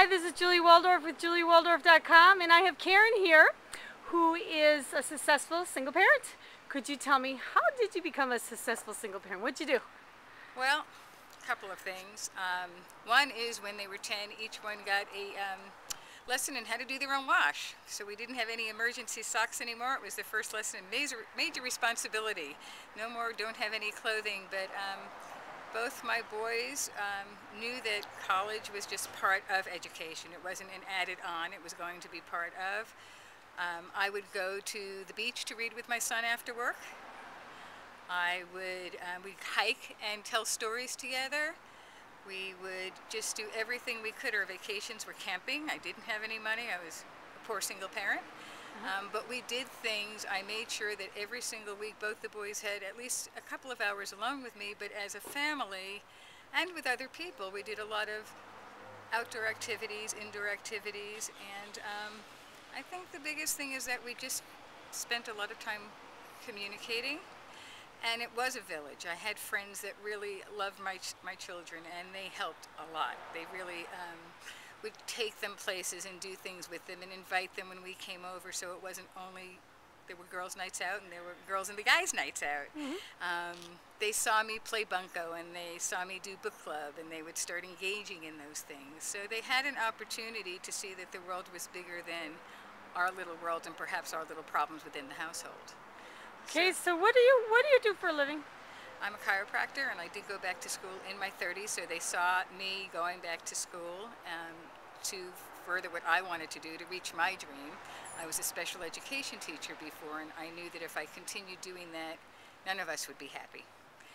Hi, this is Julia Waldorf with juliawaldorf.com, and I have Karen here, who is a successful single parent. Could you tell me, how did you become a successful single parent? What'd you do? Well, a couple of things. Um, one is when they were 10, each one got a um, lesson in how to do their own wash. So we didn't have any emergency socks anymore. It was the first lesson in major, major responsibility. No more don't have any clothing, but um, both my boys um, knew that college was just part of education. It wasn't an added on, it was going to be part of. Um, I would go to the beach to read with my son after work. I would, uh, we'd hike and tell stories together. We would just do everything we could. Our vacations were camping. I didn't have any money. I was a poor single parent. Um, but we did things. I made sure that every single week both the boys had at least a couple of hours alone with me, but as a family and with other people, we did a lot of outdoor activities, indoor activities, and um, I think the biggest thing is that we just spent a lot of time communicating. And it was a village. I had friends that really loved my, ch my children, and they helped a lot. They really um, would take them places and do things with them and invite them when we came over so it wasn't only there were girls nights out and there were girls and the guys nights out. Mm-hmm. um, they saw me play bunco and they saw me do book club and they would start engaging in those things. So they had an opportunity to see that the world was bigger than our little world and perhaps our little problems within the household. Okay so, so what do you what do you do for a living I'm a chiropractor and I did go back to school in my 30s, so they saw me going back to school um, to further what I wanted to do to reach my dream. I was a special education teacher before and I knew that if I continued doing that, none of us would be happy.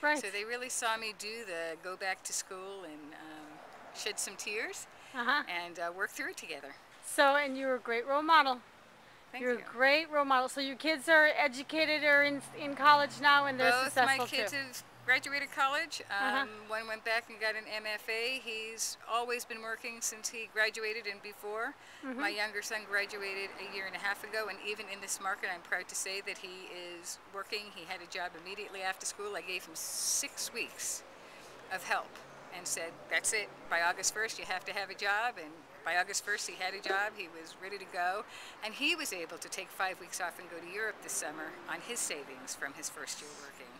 Right. So they really saw me do the go back to school and um, shed some tears uh-huh. and uh, work through it together. So, and you were a great role model. Thank You're you. a great role model. So your kids are educated or in, in college now and they're Both successful my kids too. have graduated college. Uh-huh. Um, uh-huh. One went back and got an MFA. He's always been working since he graduated and before. Mm-hmm. My younger son graduated a year and a half ago, and even in this market, I'm proud to say that he is working. He had a job immediately after school. I gave him six weeks of help and said, That's it. By August 1st, you have to have a job. And by August 1st, he had a job, he was ready to go, and he was able to take five weeks off and go to Europe this summer on his savings from his first year working.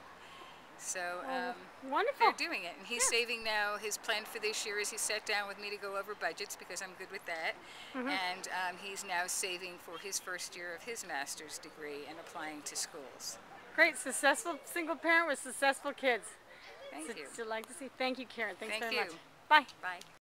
So um, wonderful. they're doing it, and he's yeah. saving now. His plan for this year is he sat down with me to go over budgets because I'm good with that, mm-hmm. and um, he's now saving for his first year of his master's degree and applying to schools. Great, successful single parent with successful kids. Thank so, you. So like to see. Thank you, Karen. Thanks Thank very you. much. Bye. Bye.